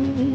Mm-hmm.